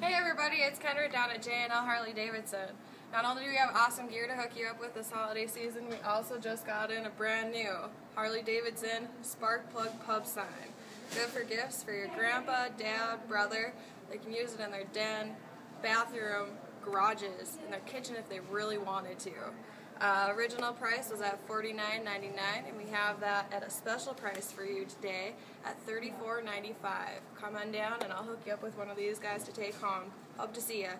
Hey everybody, it's Kendra down at J&L Harley Davidson. Not only do we have awesome gear to hook you up with this holiday season, we also just got in a brand new Harley Davidson Spark Plug Pub sign. Good for gifts for your grandpa, dad, brother. They can use it in their den, bathroom, garages, in their kitchen if they really wanted to. Uh, original price was at $49.99 and we have that at a special price for you today at $34.95. Come on down and I'll hook you up with one of these guys to take home. Hope to see you.